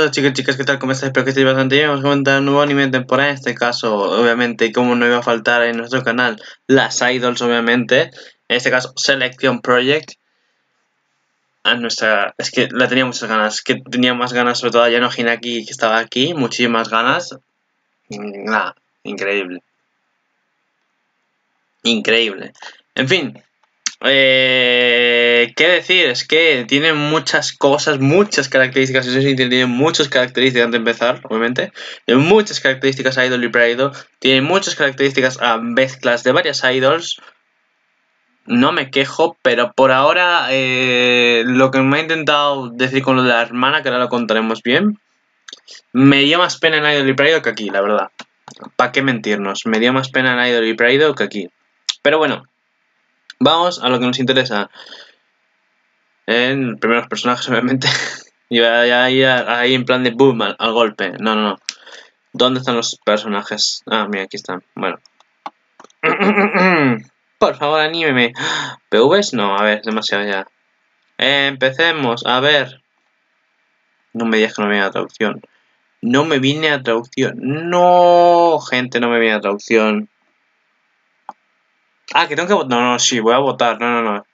Hola chicos chicas, ¿qué tal? ¿Cómo estáis? Espero que estéis bastante bien. Vamos a comentar un nuevo anime de temporada. En este caso, obviamente, como no iba a faltar en nuestro canal, las idols, obviamente. En este caso, Selection Project. A nuestra... Es que la tenía muchas ganas. Que tenía más ganas, sobre todo a Yano Hinaki, que estaba aquí. Muchísimas ganas. Nada, increíble. Increíble. En fin, eh, ¿Qué decir? Es que tiene muchas cosas, muchas características. Eso sí, tiene muchas características antes de empezar, obviamente. Tiene muchas características idol y pre-idol. Tiene muchas características a mezclas de varias idols. No me quejo, pero por ahora eh, lo que me ha intentado decir con lo de la hermana, que ahora lo contaremos bien, me dio más pena en Idol y Pre-Idol que aquí, la verdad. ¿Para qué mentirnos? Me dio más pena en Idol y Pre-Idol que aquí. Pero bueno, Vamos a lo que nos interesa. En primeros personajes, obviamente. y ahí, ahí en plan de boom, al, golpe. No, no, no. ¿Dónde están los personajes? Ah, mira, aquí están. Bueno. Por favor, anímeme. ¿PVs? No, a ver, demasiado ya. empecemos, a ver. No me digas que no me viene a traducción. No me viene a traducción. No, gente, no me viene a traducción. Ah, que tengo que votar. No, no, sí, voy a votar. No, no, no.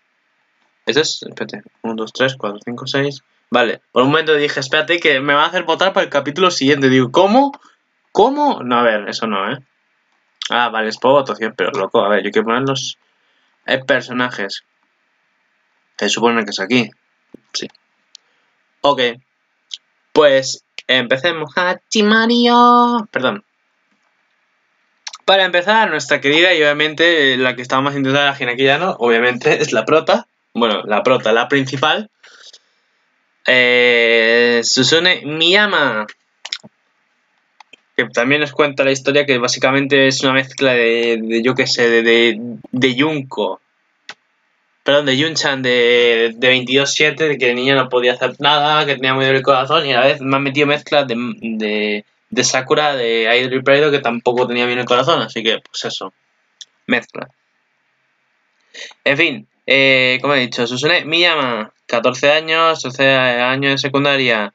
Este es. Espérate. 1, 2, 3, 4, 5, 6. Vale. Por un momento dije, espérate, que me va a hacer votar para el capítulo siguiente. Digo, ¿cómo? ¿Cómo? No, a ver, eso no, ¿eh? Ah, vale, es por votación, pero loco, a ver, yo quiero poner los eh, personajes. Se supone que es aquí. Sí. Ok. Pues empecemos. Hachimario. Perdón. Para empezar, nuestra querida y obviamente la que estábamos intentando la Hinakiyano, obviamente es la prota. Bueno, la prota, la principal. Eh, Susune Miyama. Que también nos cuenta la historia que básicamente es una mezcla de, yo qué sé, de, de, de Junko. Perdón, de Yunchan de, de 22-7, de que el niño no podía hacer nada, que tenía muy el corazón y a la vez me han metido mezclas de de Sakura de Idol y que tampoco tenía bien el corazón, así que pues eso, mezcla. En fin, eh, como he dicho, Susune Miyama, 14 años, 12 años de secundaria,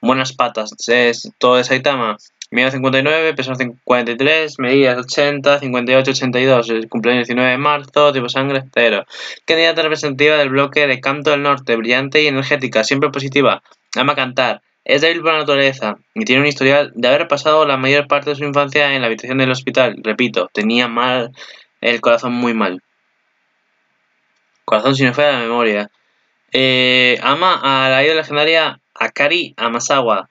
buenas patas, es todo de Saitama, medida 59, peso 43, medidas 80, 58, 82, el cumpleaños 19 de marzo, tipo sangre 0. Candidata representativa del bloque de Canto del Norte, brillante y energética, siempre positiva, ama cantar, es débil por naturaleza y tiene un historial de haber pasado la mayor parte de su infancia en la habitación del hospital. Repito, tenía mal el corazón muy mal. Corazón si no fuera la memoria. Eh, ama a la ídola legendaria Akari Amasawa.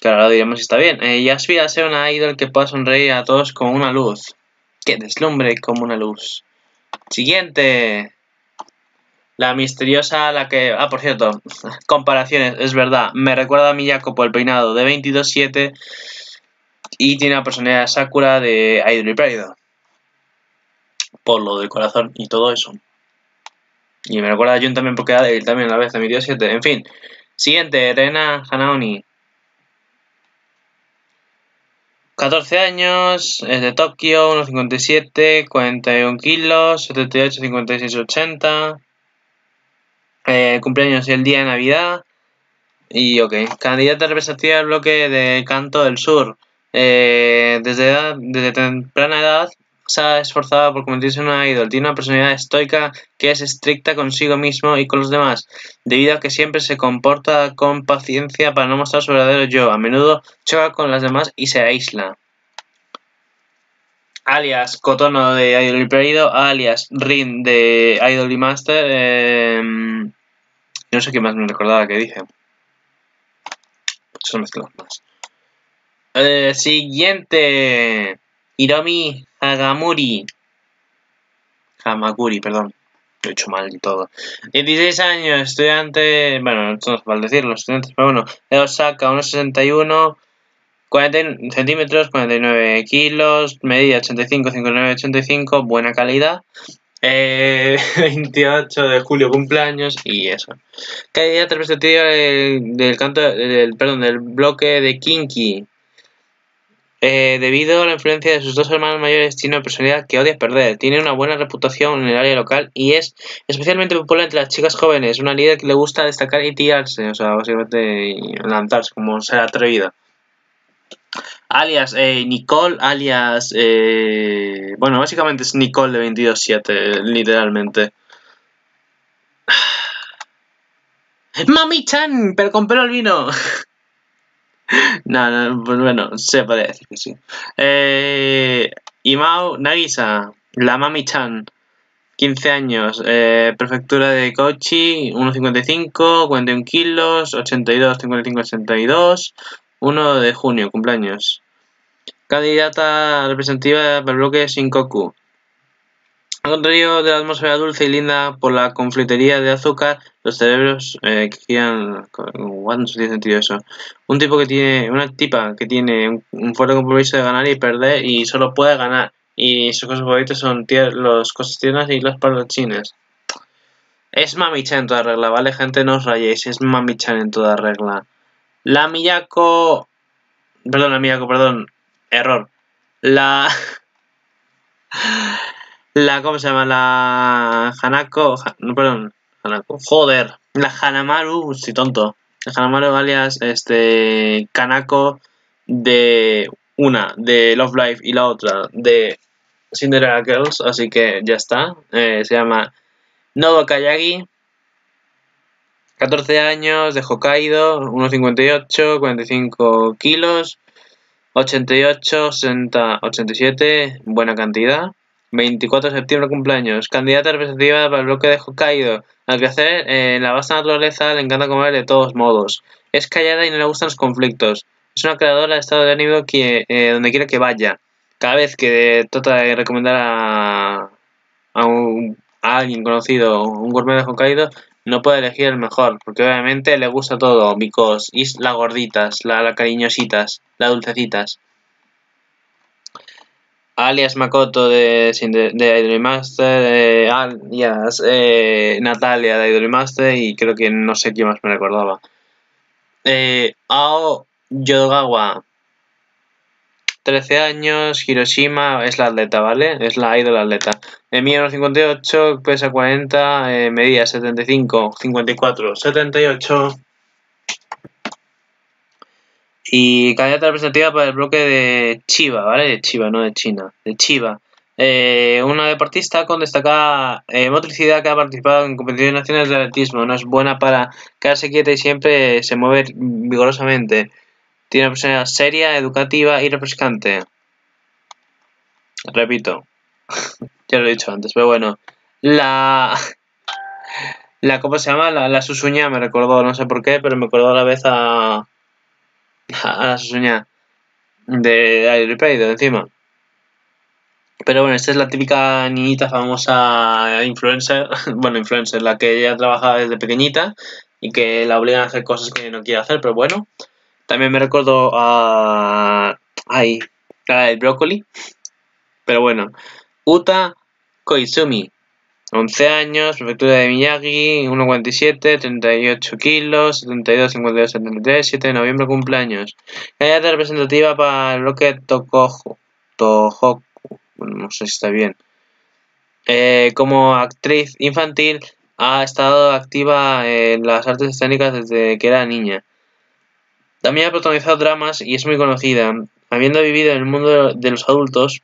Que ahora diremos si está bien. Eh, y aspira a una idol que pueda sonreír a todos como una luz. Que deslumbre como una luz. Siguiente. La misteriosa, la que... Ah, por cierto, comparaciones, es verdad. Me recuerda a Miyako por el peinado de 22-7 y tiene la personalidad de Sakura de Idol Pride. Por lo del corazón y todo eso. Y me recuerda a Jun también porque él también a la vez de 22-7. En fin. Siguiente, Rena Hanaoni. 14 años, es de Tokio, 1,57, 41 kilos, 78, 56, 80 eh, cumpleaños y el día de Navidad. Y ok, candidata representativa al bloque de Canto del Sur. Eh, desde, desde temprana edad se ha esforzado por convertirse en una idol. Tiene una personalidad estoica que es estricta consigo mismo y con los demás, debido a que siempre se comporta con paciencia para no mostrar su verdadero yo. A menudo choca con las demás y se aísla. Alias Cotono de Idol y Perdido, alias Rin de Idol y Master. Eh, no sé qué más me recordaba que dije. Son mezclas más. Eh, siguiente. Hiromi Hagamuri. Hamakuri, perdón. Lo he hecho mal y todo. 16 años, estudiante. Bueno, no es mal decirlo, estudiantes, pero bueno. De Osaka, 1,61. 40 centímetros, 49 kilos. Medida 85, 59, 85. Buena calidad. 28 eh, de julio cumpleaños y eso. Calidad representativa del, del canto del perdón del bloque de Kinky. Eh, debido a la influencia de sus dos hermanos mayores, tiene una personalidad que odia perder. Tiene una buena reputación en el área local y es especialmente popular entre las chicas jóvenes. Una líder que le gusta destacar y tirarse, o sea, básicamente lanzarse, como ser atrevida. Alias eh, Nicole, alias. Eh, bueno, básicamente es Nicole de 22-7, literalmente. ¡Mami-chan! Pero con pelo al vino. no, no, pues bueno, se puede decir que sí. Eh, Imao Nagisa, la Mami-chan. 15 años, eh, prefectura de Kochi, 1,55, 41 kilos, 82, 55, 82, 1 de junio, cumpleaños. Candidata representativa para el bloque Shinkoku. Al contrario de la atmósfera dulce y linda por la confitería de azúcar, los cerebros eh, que giran. tiene sentido eso? Un tipo que tiene. Una tipa que tiene un, fuerte compromiso de ganar y perder y solo puede ganar. Y sus cosas favoritas son los cosas tiernas y los parlochines. Es Mami-chan en toda regla, ¿vale, gente? No os rayéis, es Mami-chan en toda regla. La Miyako. Perdón, la Miyako, perdón. Error. La. La, ¿cómo se llama? La Hanako, no, perdón, Hanako, joder, la Hanamaru, sí, tonto. La Hanamaru alias, este, Kanako de una de Love Life y la otra de Cinderella Girls, así que ya está. Eh, se llama Nodo Kayagi, 14 años, de Hokkaido, 1,58, 45 kilos, 88, 60, 87, buena cantidad. 24 de septiembre cumpleaños. Candidata representativa para el bloque de Hokkaido. Al crecer en la vasta naturaleza le encanta comer de todos modos. Es callada y no le gustan los conflictos. Es una creadora de estado de ánimo que eh, donde quiera que vaya. Cada vez que trata de recomendar a, a, un, alguien conocido un gourmet de Hokkaido, no puede elegir el mejor, porque obviamente le gusta todo, because is las gorditas, la cariñositas, las dulcecitas alias Makoto de, de alias eh, Natalia de Idol Master y creo que no sé quién más me recordaba. Eh, Ao Yodogawa, 13 años, Hiroshima es la atleta, ¿vale? Es la idol atleta. Mide 58, pesa 40, medía 75, 54, 78. Y candidata representativa para el bloque de Chiva, ¿vale? De Chiva, no de China, de Chiva. Eh, una deportista con destacada eh, motricidad que ha participado en competiciones nacionales de atletismo. No es buena para quedarse quieta y siempre se mueve vigorosamente. Tiene una personalidad seria, educativa y refrescante. Repito, ya lo he dicho antes, pero bueno. La. La, ¿cómo se llama? La, la Susuña me recordó, no sé por qué, pero me recordó a la vez a a la Susuña de de encima. Pero bueno, esta es la típica niñita famosa influencer, bueno, influencer, la que ella trabaja desde pequeñita y que la obligan a hacer cosas que no quiere hacer, pero bueno. También me recuerdo a... Ay, la del brócoli. Pero bueno. Uta Koizumi, 11 años, prefectura de Miyagi, 1,47, 38 kilos, 72, 52, 73, 7 de noviembre, cumpleaños. Candidata representativa para el bloque Tokoku. Tohoku, no sé si está bien. Eh, como actriz infantil, ha estado activa en las artes escénicas desde que era niña. También ha protagonizado dramas y es muy conocida. Habiendo vivido en el mundo de los adultos,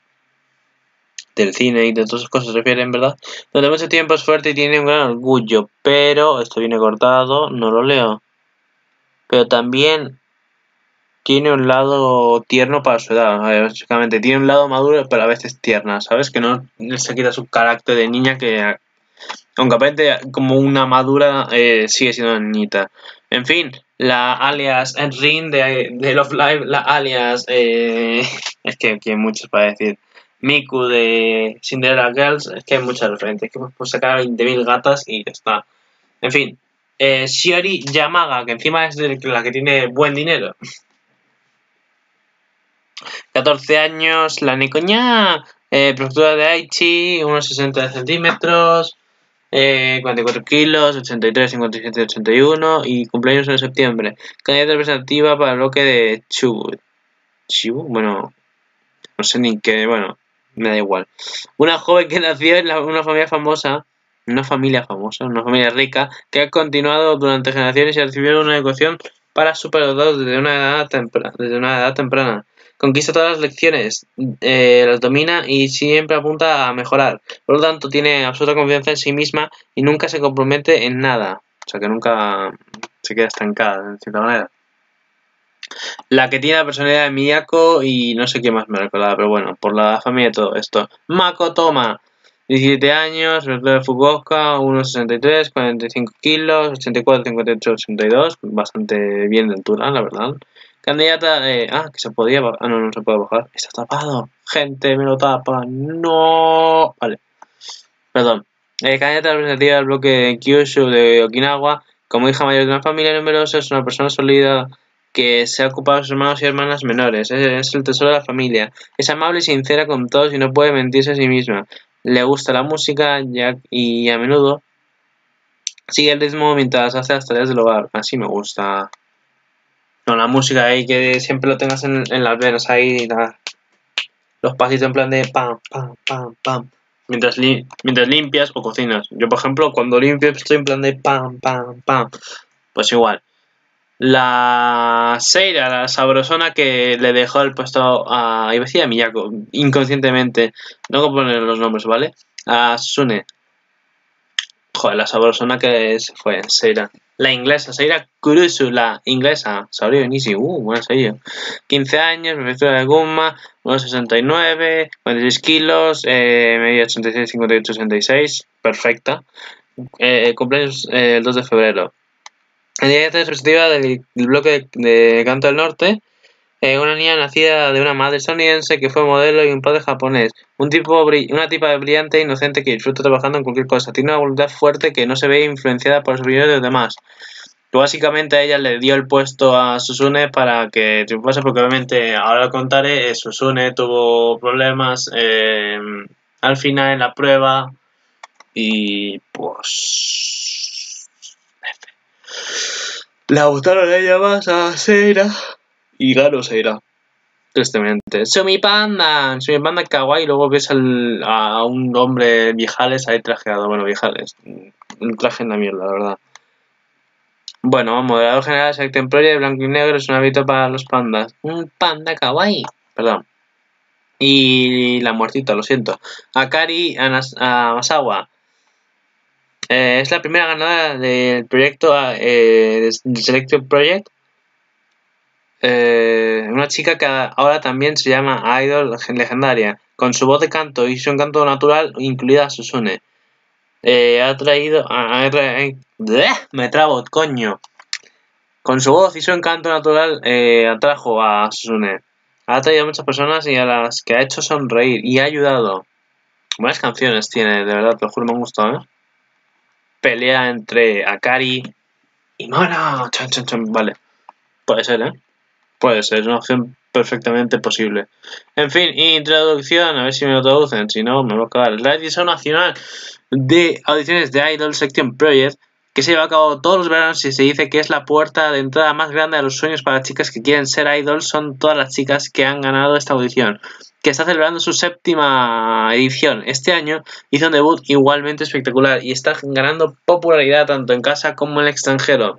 del cine y de todas esas cosas se refieren, ¿verdad? Donde mucho tiempo es fuerte y tiene un gran orgullo, pero esto viene cortado, no lo leo. Pero también tiene un lado tierno para su edad, básicamente tiene un lado maduro pero a veces tierna, ¿sabes? Que no se quita su carácter de niña que aunque aparente como una madura eh, sigue siendo una niñita. En fin, la alias Rin de, de Love Live, la alias eh, es que hay muchos para decir. Miku de Cinderella Girls, es que hay muchas referencias, que pues sacar 20.000 gatas y ya está. En fin, eh, Shiori Yamaga, que encima es la que tiene buen dinero. 14 años, la Nicoña, eh, de Aichi, unos 60 centímetros, eh, 44 kilos, 83, 57, 81 y cumpleaños en septiembre. Candidata representativa para el bloque de Chubu. Chibu, bueno, No sé ni qué, bueno, me da igual. Una joven que nació en una familia famosa, una familia famosa, una familia rica, que ha continuado durante generaciones y ha recibido una educación para superdotados desde una edad. Desde una edad temprana. Conquista todas las lecciones, eh, las domina y siempre apunta a mejorar. Por lo tanto, tiene absoluta confianza en sí misma y nunca se compromete en nada. O sea que nunca se queda estancada, en cierta manera. La que tiene la personalidad de Miyako y no sé qué más me recordaba, pero bueno, por la familia y todo esto. Mako Toma, 17 años, de Fukuoka, 1,63, 45 kilos, 84, 58, 82, bastante bien de altura, la verdad. Candidata de... Ah, que se podía. Ah, no, no se puede bajar. Está tapado. Gente, me lo tapa. No. Vale. Perdón. Eh, candidata representativa del bloque Kyushu de Okinawa. Como hija mayor de una familia numerosa, es una persona sólida que se ha ocupado de sus hermanos y hermanas menores. Es, el tesoro de la familia. Es amable y sincera con todos y no puede mentirse a sí misma. Le gusta la música y a menudo sigue el ritmo mientras hace las tareas del hogar. Así me gusta. La música ahí que siempre lo tengas en, las venas ahí. Los pasitos en plan de pam, pam, pam, pam. Mientras, mientras limpias o cocinas. Yo, por ejemplo, cuando limpio estoy en plan de pam, pam, pam. Pues igual. La Seira, la sabrosona que le dejó el puesto a. Iba a decir a Miyako, inconscientemente. No voy a poner los nombres, ¿vale? A Sune. Joder, la sabrosona que se fue, Seira. La inglesa, Seira Kurusu, la inglesa. Sabría Nisi, uh, buena sello. 15 años, prefectura de Guma, 1,69, 46 kilos, eh, media 86, 58, 66. Perfecta. Eh, cumpleaños eh, el 2 de febrero. La es representativa del, bloque de, Canto del Norte. Eh, una niña nacida de una madre estadounidense que fue modelo y un padre japonés. Un tipo una tipa brillante e inocente que disfruta trabajando en cualquier cosa. Tiene una voluntad fuerte que no se ve influenciada por los opiniones de los demás. básicamente ella le dio el puesto a Susune para que triunfase, porque obviamente ahora lo contaré. Eh, Susune tuvo problemas eh, al final en la prueba y pues la botaron a ella más a Seira. Y claro, Seira. Tristemente. Sumi Panda. Sumi Panda kawaii. Luego ves a un hombre viejales ahí trajeado. Bueno, viejales. Un traje en la mierda, la verdad. Bueno, moderador general Sector de blanco y negro es un hábito para los pandas. Un panda kawaii. Perdón. Y la muertita, lo siento. Akari Amasawa. Eh, es la primera ganadora del proyecto eh, Selection Project. Eh, una chica que ahora también se llama Idol Legendaria, con su voz de canto y su encanto natural, incluida Susune. Eh, ha traído. me trabo, coño. Con su voz y su encanto natural, atrajo a Susune. Ha traído a muchas personas y a las que ha hecho sonreír y ha ayudado. Buenas canciones tiene, de verdad, te lo juro, me han gustado, ¿eh? pelea entre Akari y Mana. Vale. Puede ser, ¿eh? Puede ser, es una opción perfectamente posible. En fin, introducción, a ver si me lo traducen, si no, me voy a acabar. La edición nacional de audiciones de Idol Section Project que se lleva a cabo todos los veranos y se dice que es la puerta de entrada más grande a los sueños para chicas que quieren ser idols son todas las chicas que han ganado esta audición, que está celebrando su séptima edición. Este año hizo un debut igualmente espectacular y está ganando popularidad tanto en casa como en el extranjero.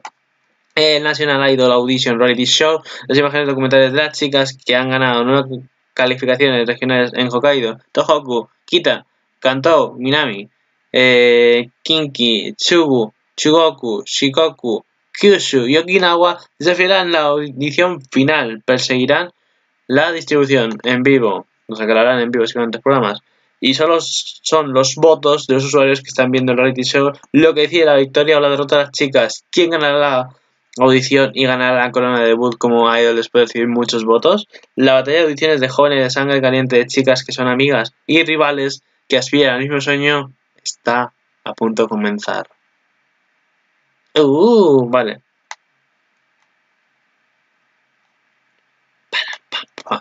El National Idol Audition Reality Show, las imágenes documentales de las chicas que han ganado nueve calificaciones regionales en Hokkaido, Tohoku, Kita, Kanto, Minami, eh, Kinki, Chubu, Chugoku, Shikoku, Kyushu y Okinawa desafiarán la audición final. Perseguirán la distribución en vivo. Nos aclararán en vivo siguientes programas. Y solo son los votos de los usuarios que están viendo el reality show lo que decide la victoria o la derrota de las chicas. ¿Quién ganará audición y ganará la corona de debut como idol después de recibir muchos votos? La batalla de audiciones de jóvenes de sangre caliente de chicas que son amigas y rivales que aspiran al mismo sueño está a punto de comenzar. Uh, vale.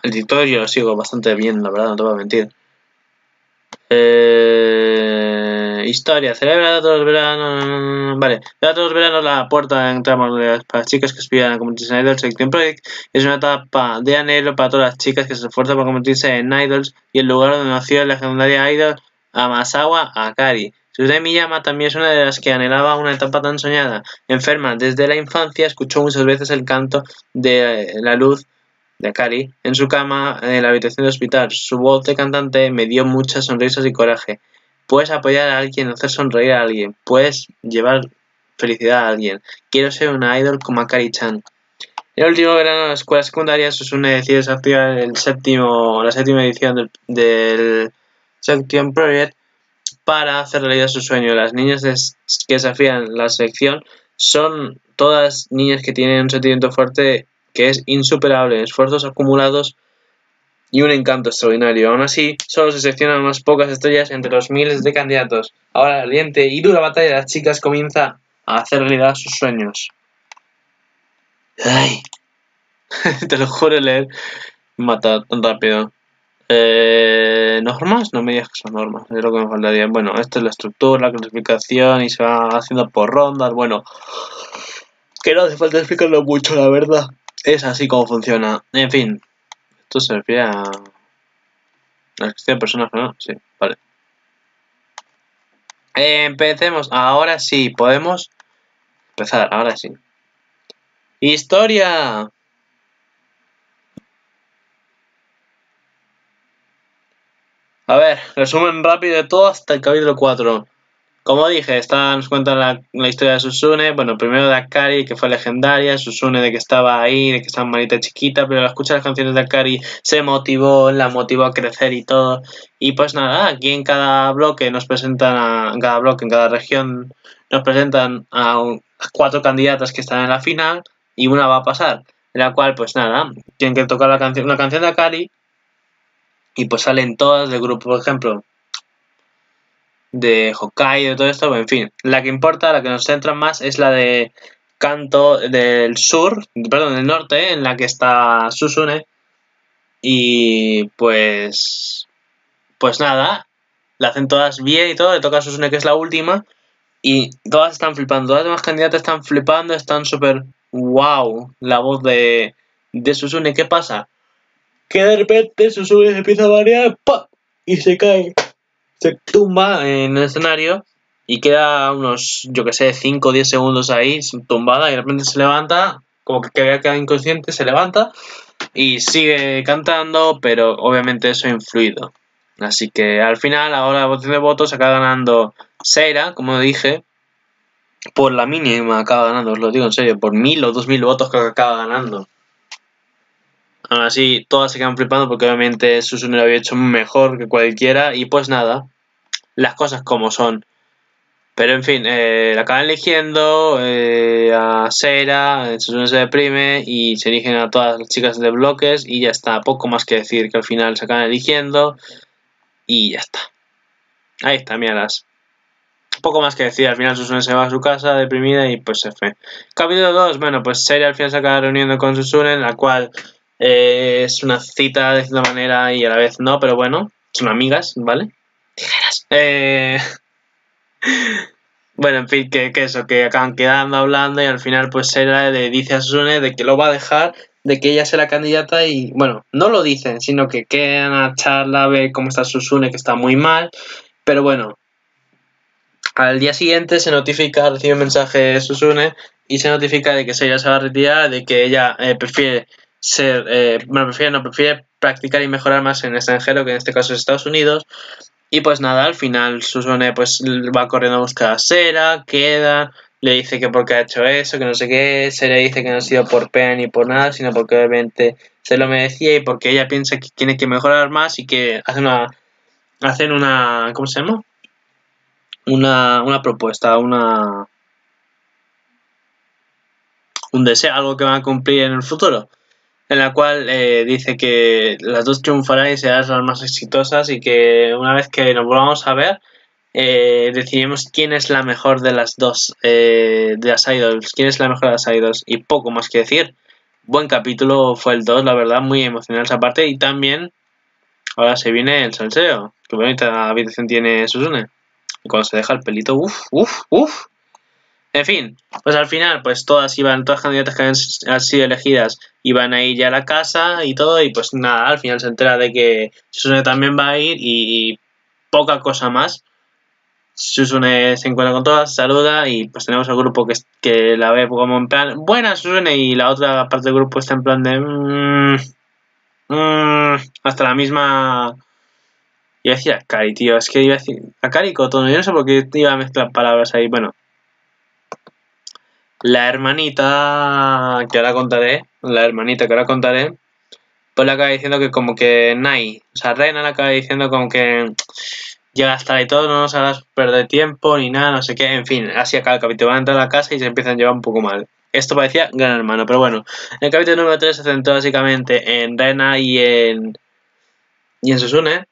El yo lo sigo bastante bien, la verdad, no te voy a mentir. Eh... Historia, celebra todos los veranos. Vale, celebra todos veranos la puerta entramos para chicas que aspiran a convertirse en Idols Selección Project. Es una etapa de anhelo para todas las chicas que se esfuerzan por convertirse en Idols y el lugar donde nació la legendaria Idol Amasawa Akari. Suzai Miyama también es una de las que anhelaba una etapa tan soñada. Enferma desde la infancia, escuchó muchas veces el canto de la luz de Akari en su cama en la habitación de hospital. Su voz de cantante me dio muchas sonrisas y coraje. Puedes apoyar a alguien, hacer sonreír a alguien, puedes llevar felicidad a alguien. Quiero ser una idol como Akari-chan. El último verano en la escuela secundaria, Susune decide desactivar el séptimo, la séptima edición del, del Section Project para hacer realidad su sueño. Las niñas que desafían la selección son todas niñas que tienen un sentimiento fuerte que es insuperable, esfuerzos acumulados y un encanto extraordinario. Aún así, solo se seleccionan unas pocas estrellas entre los miles de candidatos. Ahora la valiente y dura batalla de las chicas comienza a hacer realidad sus sueños. Ay, te lo juro leer mata tan rápido. Eh, ¿Normas? No me digas que son normas, es lo que me faltaría. Bueno, esta es la estructura, la clasificación y se va haciendo por rondas. Bueno, que no hace falta explicarlo mucho, la verdad. Es así como funciona. En fin, esto se refiere a la de personas, ¿no? Sí, vale. Empecemos. Ahora sí, podemos empezar. Ahora sí. Historia. A ver, resumen rápido de todo hasta el capítulo 4. Como dije, esta nos cuenta la, historia de Susune. Bueno, primero de Akari, que fue legendaria. Susune de que estaba ahí, de que estaba malita chiquita. Pero al escuchar las canciones de Akari se motivó, la motivó a crecer y todo. Y pues nada, aquí en cada bloque nos presentan, a, en cada bloque, en cada región, nos presentan a, cuatro candidatas que están en la final. Y una va a pasar. La cual, pues nada, tienen que tocar la canción, una canción de Akari. Y pues salen todas del grupo, por ejemplo de Hokkaido, todo esto, en fin, la que importa, la que nos centra más es la de Kanto del sur, perdón, del norte, en la que está Susune. Y pues, pues nada, la hacen todas bien y todo, le toca a Susune que es la última. Y todas están flipando, todas las demás candidatas están flipando, están súper wow, la voz de, de Susune. ¿Qué pasa? Que de repente Susune se empieza a variar y se cae se tumba en el escenario y queda unos, yo que sé, 5 o 10 segundos ahí tumbada y de repente se levanta, como que había quedado inconsciente, se levanta y sigue cantando, pero obviamente eso ha influido. Así que al final, ahora la votación de votos acaba ganando Seira, como dije, por la mínima acaba ganando, os lo digo en serio, por mil o dos mil votos que acaba ganando. Aún así, todas se quedan flipando porque obviamente Susune lo había hecho mejor que cualquiera y pues nada, las cosas como son. Pero en fin, eh, la acaban eligiendo eh, a Sera, Susune se deprime y se eligen a todas las chicas de bloques y ya está, poco más que decir que al final se acaban eligiendo y ya está. Ahí está, míralas. Poco más que decir, al final Susune se va a su casa deprimida y pues se fue. Capítulo 2, bueno, pues Sera al final se acaba reuniendo con Susune, en la cual eh, es una cita de cierta manera y a la vez no, pero bueno, son amigas, ¿vale? Tijeras. Eh, bueno, en fin, que, eso, que acaban quedando, hablando y al final pues Sera le dice a Susune de que lo va a dejar, de que ella sea la candidata y bueno, no lo dicen, sino que quedan a charla, ve cómo está Susune, que está muy mal, pero bueno, al día siguiente se notifica, recibe un mensaje de Susune y se notifica de que Sera se va a retirar, de que ella eh, prefiere ser, eh, bueno, prefiere, no, prefiere practicar y mejorar más en extranjero, que en este caso es Estados Unidos. Y pues nada, al final Susone pues va corriendo a buscar a Sera, queda, le dice que porque ha hecho eso, que no sé qué, Sera dice que no ha sido por pena ni por nada, sino porque obviamente se lo merecía y porque ella piensa que tiene que mejorar más y que hacen una, hacen una, ¿cómo se llama? Una, una propuesta, una, un deseo, algo que van a cumplir en el futuro en la cual eh, dice que las dos triunfarán y serán las más exitosas y que una vez que nos volvamos a ver eh, decidimos quién es la mejor de las dos eh, de las idols, quién es la mejor de las idols y poco más que decir. Buen capítulo fue el 2, la verdad, muy emocional esa parte y también ahora se viene el salseo. Que bonita habitación tiene Susune. Y cuando se deja el pelito, uff, uff, uff. En fin, pues al final, pues todas iban, todas las candidatas que habían sido elegidas iban a ir ya a la casa y todo, y pues nada, al final se entera de que Susune también va a ir y, poca cosa más. Susune se encuentra con todas, saluda y pues tenemos el grupo que, que la ve como en plan, buena Susune, y la otra parte del grupo está en plan de... Mmm, mmm, hasta la misma... Iba a decir Akari, tío, es que iba a decir Akari Kotono, yo no sé por qué iba a mezclar palabras ahí, bueno, la hermanita que ahora contaré, la hermanita que ahora contaré, pues le acaba diciendo que como que Nai, o sea, Reina le acaba diciendo como que llega hasta ahí todo, no nos hagas perder tiempo ni nada, no sé qué, en fin, así acá el capítulo. Van a entrar a la casa y se empiezan a llevar un poco mal. Esto parecía gran hermano, pero bueno, el capítulo número 3 se centró básicamente en Rena y en, y en Susune,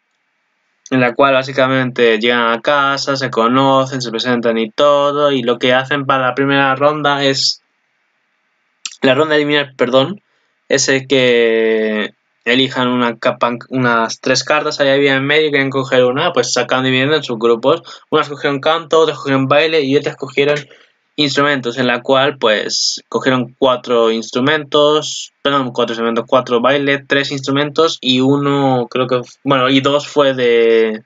en la cual básicamente llegan a casa, se conocen, se presentan y todo, y lo que hacen para la primera ronda es la ronda eliminar, perdón, es el que elijan una unas tres cartas, ahí había en medio, y quieren coger una, pues sacan dividiendo en sus grupos, unas cogieron canto, otras cogieron baile y otras cogieron instrumentos, en la cual pues cogieron cuatro instrumentos, perdón, cuatro instrumentos, cuatro bailes, tres instrumentos y uno, creo que, bueno, y dos fue de,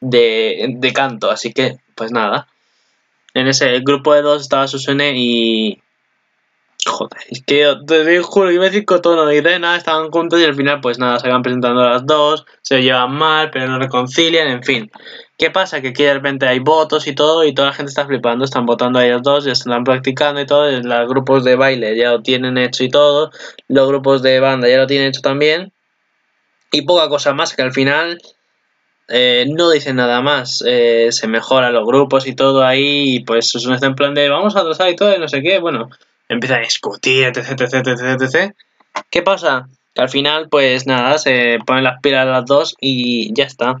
de, de canto, así que pues nada. En ese grupo de dos estaba Susune y... Joder, es que yo te juro, iba a decir Cotono y Rena estaban juntos y al final pues nada, se van presentando las dos, se llevan mal, pero no reconcilian, en fin. ¿Qué pasa? Que aquí de repente hay votos y todo y toda la gente está flipando, están votando a ellos dos, ya están practicando y todo, los grupos de baile ya lo tienen hecho y todo, los grupos de banda ya lo tienen hecho también y poca cosa más que al final eh, no dicen nada más, eh, se mejoran los grupos y todo ahí y pues es un en de vamos a atrasar y todo y no sé qué, bueno, empieza a discutir, etc, etc, etc, etc. ¿Qué pasa? Al final pues nada, se ponen las pilas las dos y ya está.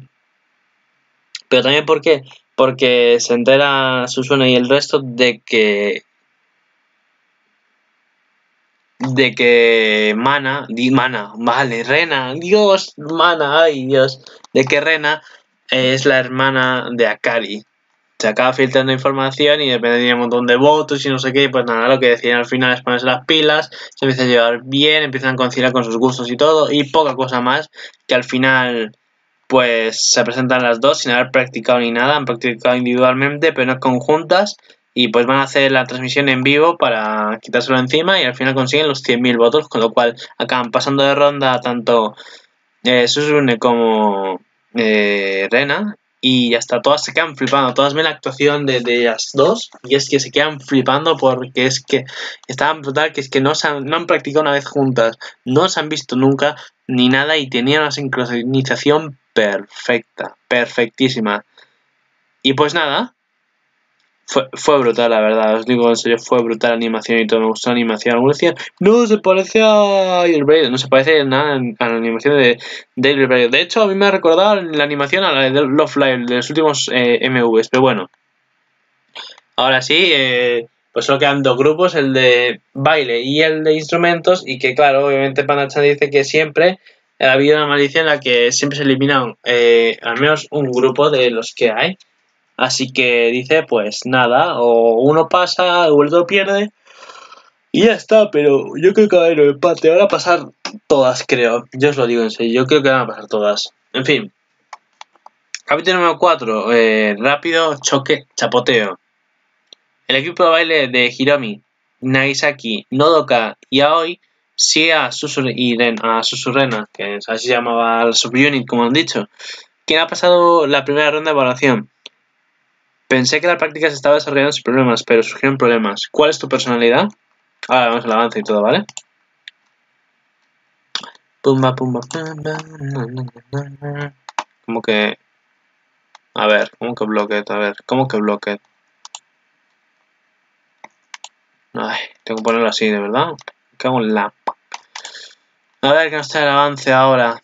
Pero también ¿por qué? Porque se entera Susuna y el resto de que de que Mana, di Mana, vale, Rena, Dios, Mana, ay Dios, de que Rena es la hermana de Akari. Se acaba filtrando información y depende de un montón de votos y no sé qué, pues nada, lo que decían al final es ponerse las pilas, se empieza a llevar bien, empiezan a conciliar con sus gustos y todo, y poca cosa más, que al final pues se presentan las dos sin haber practicado ni nada, han practicado individualmente, pero no conjuntas, y pues van a hacer la transmisión en vivo para quitárselo encima y al final consiguen los 100.000 votos, con lo cual acaban pasando de ronda tanto eh, Susune como eh, Rena y ya está, todas se quedan flipando, todas ven la actuación de, de, las dos y es que se quedan flipando porque es que estaban brutal, que es que no, han, no han practicado una vez juntas, no se han visto nunca ni nada y tenían una sincronización perfecta, perfectísima. Y pues nada, fue, fue brutal, la verdad, os digo en serio, fue brutal la animación y todo, me gustó la animación. Algunos decían, no se parece a Air no se parece nada a la animación de David Braid. De hecho, a mí me ha recordado la animación a la de Love Live, de los últimos eh, MVs, pero bueno. Ahora sí, eh, pues solo quedan dos grupos, el de baile y el de instrumentos, y que claro, obviamente Panachan dice que siempre ha habido una maldición en la que siempre se eliminan eh, al menos un grupo de los que hay. Así que dice, pues nada, o uno pasa o el otro pierde. Y ya está, pero yo creo que va a haber un empate. Van a pasar todas, creo. Yo os lo digo en serio, yo creo que van a pasar todas. En fin. Capítulo número 4. Eh, rápido, choque, chapoteo. El equipo de baile de Hiromi, Nagisaki, Nodoka y Aoi sigue a, Susur y a Susurrena, que así se llamaba el subunit, como han dicho, quien ha pasado la primera ronda de evaluación. Pensé que la práctica se estaba desarrollando sin problemas, pero surgieron problemas. ¿Cuál es tu personalidad? Ahora vamos al avance y todo, ¿vale? Pumba, pumba, pumba. Como que... A ver, ¿cómo que bloquet? A ver, ¿cómo que bloquet? Ay, tengo que ponerlo así, ¿de verdad? Me cago en la... A ver, que nos trae el avance ahora.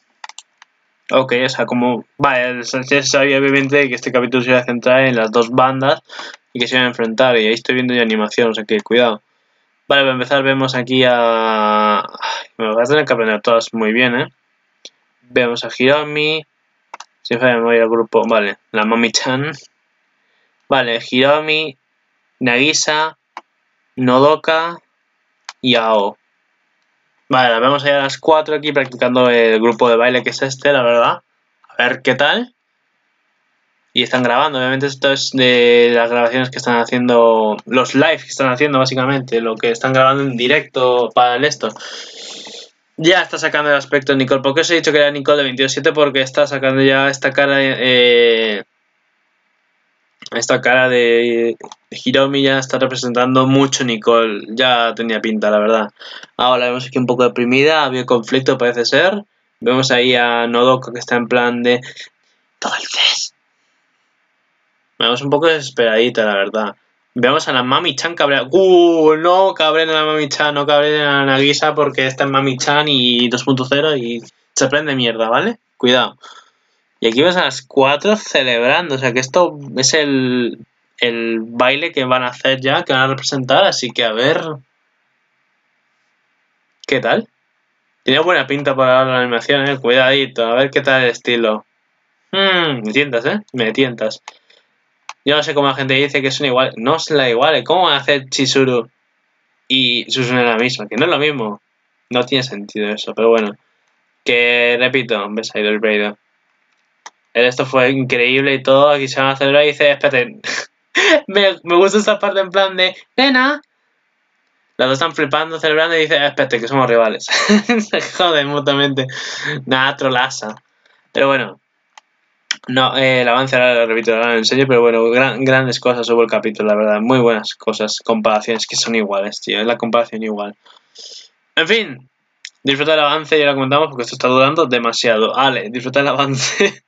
Ok, o sea, como... Vale, ya sabía obviamente que este capítulo se iba a centrar en las dos bandas y que se iban a enfrentar. Y ahí estoy viendo ya animación, o sea que cuidado. Vale, para empezar vemos aquí a... Me voy a tener que aprender todas muy bien, ¿eh? Vemos a Hiromi, Si me voy al grupo. Vale, la Mami-chan. Vale, Hiromi, Nagisa, Nodoka y Ao. Vale, las vemos ahí a las 4 aquí practicando el grupo de baile que es este, la verdad. A ver qué tal. Y están grabando, obviamente esto es de las grabaciones que están haciendo, los live que están haciendo básicamente, lo que están grabando en directo para el esto. Ya está sacando el aspecto Nicole. ¿Por qué os he dicho que era Nicole de 27? Porque está sacando ya esta cara eh, esta cara de, Hiromi ya está representando mucho Nicole. Ya tenía pinta, la verdad. Ahora vemos aquí un poco deprimida. Había conflicto, parece ser. Vemos ahí a Nodoka que está en plan de... Entonces... Vemos un poco desesperadita, la verdad. Vemos a la Mami-chan cabrea. ¡Uh! No cabren a la Mami-chan, no cabren a Nagisa porque está en Mami-chan y 2.0 y se prende mierda, ¿vale? Cuidado. Y aquí vemos a las 4 celebrando, o sea que esto es el, el baile que van a hacer ya, que van a representar, así que a ver... ¿Qué tal? Tiene buena pinta para la animación, eh. Cuidadito, a ver qué tal el estilo. Mmm, me tientas, eh. Me tientas. Yo no sé cómo la gente dice que son iguales. No es la igual. ¿Cómo van a hacer Chizuru y Susun la misma? Que no es lo mismo. No tiene sentido eso, pero bueno. Que repito, ves ahí el Braido. Esto fue increíble y todo. Aquí se van a celebrar y dice, espérate. me, me, gusta esa parte en plan de, nena. Las dos están flipando, celebrando y dice, espérate, que somos rivales. se joden mutuamente. Nada, trolaza. Pero bueno, no, eh, el avance ahora lo repito, ahora en serio, pero bueno, grandes cosas hubo el capítulo, la verdad. Muy buenas cosas, comparaciones que son iguales, tío. Es la comparación igual. En fin, disfruta el avance, ya lo comentamos porque esto está durando demasiado. Ale, disfruta el avance.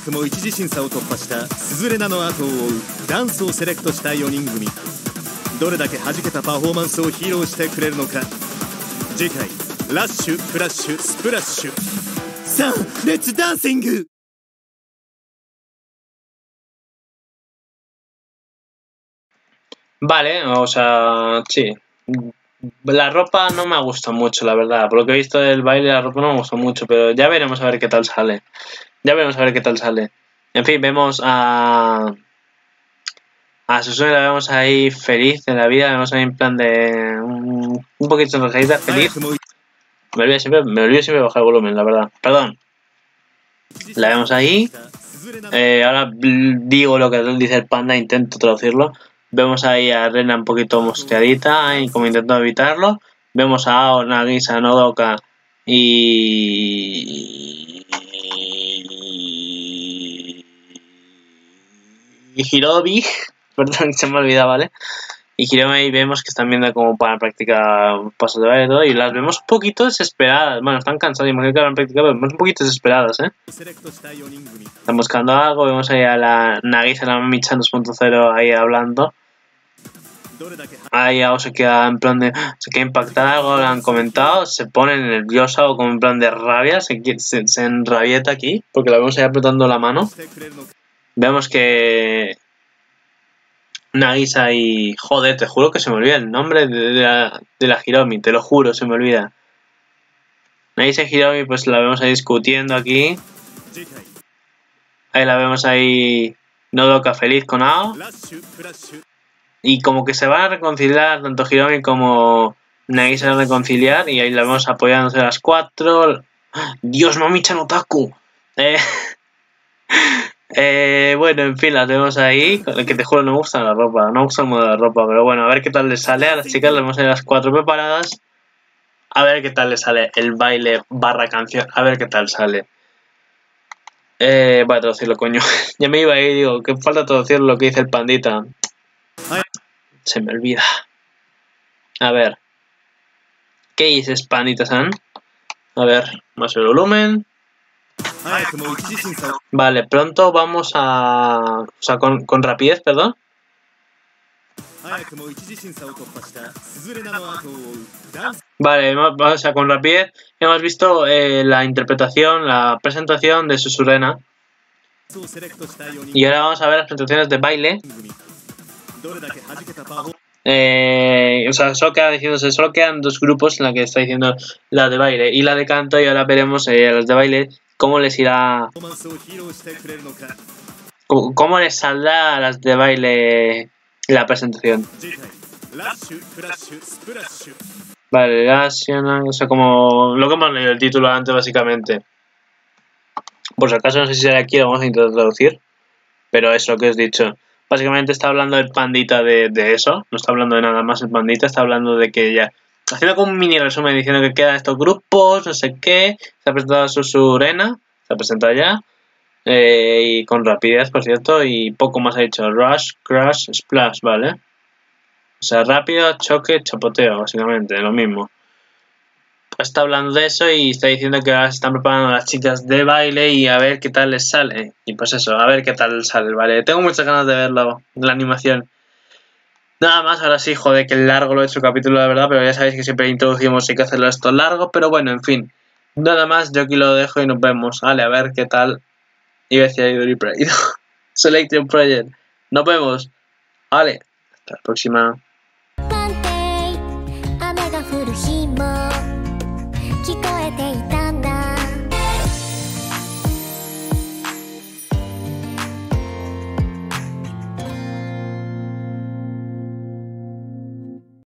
くも一次審査を突破したスズレナの後を追うダンスをセレクトした4人組。どれだけ弾けたパフォーマンスを披露してくれるのか。次回ラッシュフラッシュスプラッシュ。さあレッツダンシング! Vale, o sea, sí. La ropa no me ha gustado mucho, la verdad. Por lo que he visto del baile, la ropa no me gustó mucho, pero ya veremos a ver qué tal sale. Ya veremos a ver qué tal sale. En fin, vemos a... A Susune la vemos ahí feliz en la vida, vemos ahí en plan de... Un, poquito sonrojadita, feliz. Me olvido, siempre, me olvido siempre bajar el volumen, la verdad. Perdón. La vemos ahí. Eh, ahora digo lo que dice el panda, intento traducirlo. Vemos ahí a Rena un poquito mosqueadita y como intentando evitarlo. Vemos a Ao, Nagisa, Nodoka y y Hirobi, perdón, se me olvidado, ¿vale? Y Hirobi vemos que están viendo como para practicar pasos de baile y todo, y las vemos un poquito desesperadas. Bueno, están cansadas, imagino que van a practicar, pero vemos un poquito desesperadas, ¿eh? Están buscando algo, vemos ahí a la Nagisa, la Mami-chan 2.0 ahí hablando. Ahí se queda en plan de. Se queda impactada, algo le han comentado, se pone nerviosa o como en plan de rabia, se, se, se enrabieta aquí, porque la vemos ahí apretando la mano. Vemos que Nagisa y... Joder, te juro que se me olvida el nombre de, la, de la Hiromi, te lo juro, se me olvida. Nagisa y Hiromi pues la vemos ahí discutiendo aquí. Ahí la vemos ahí Nodoka feliz con Ao. Y como que se van a reconciliar tanto Hiromi como Nagisa a reconciliar y ahí la vemos apoyándose a las cuatro. Dios, mami Chanotaku. Eh... Eh, bueno, en fin, las vemos ahí. Que te juro, no me gusta la ropa. No me gusta el modo de la ropa. Pero bueno, a ver qué tal les sale. A las chicas les vemos ahí las cuatro preparadas. A ver qué tal les sale el baile barra canción. A ver qué tal sale. Eh, voy a traducirlo, coño. ya me iba ahí, digo, que falta traducir lo que dice el pandita. Se me olvida. A ver. ¿Qué dices, pandita-san? A ver, más el volumen. Vale, pronto vamos a... O sea, con, con rapidez, perdón. Vale, o sea, con rapidez hemos visto eh, la interpretación, la presentación de Susurena. Y ahora vamos a ver las presentaciones de baile. Eh, o sea, solo, queda, solo quedan dos grupos en la que está diciendo la de baile y la de canto y ahora veremos eh, a las de baile cómo les irá... Cómo, les saldrá a las de baile la presentación. Vale, Rational, o sea, como lo que hemos leído el título antes, básicamente. Por si acaso, no sé si será aquí lo vamos a intentar traducir, pero es lo que os he dicho. Básicamente está hablando el pandita de, eso. No está hablando de nada más el pandita, está hablando de que ya. Haciendo como un mini resumen diciendo que quedan estos grupos, no sé qué. Se ha presentado Susurena, se ha presentado ya. eh, y con rapidez, por cierto. Y poco más ha dicho. Rush, Crash, Splash, ¿vale? O sea, rápido, choque, chapoteo, básicamente, lo mismo. Está hablando de eso y está diciendo que ahora se están preparando las chicas de baile y a ver qué tal les sale. Y pues eso, a ver qué tal sale, ¿vale? Tengo muchas ganas de verlo, la animación. Nada más, ahora sí, joder, que largo lo he hecho el capítulo, la verdad, pero ya sabéis que siempre introducimos y hay que hacerlo esto largo, pero bueno, en fin. Nada más, yo aquí lo dejo y nos vemos. Vale, a ver qué tal. Iba a decir Ivory. Selection Project. Nos vemos. Vale, hasta la próxima.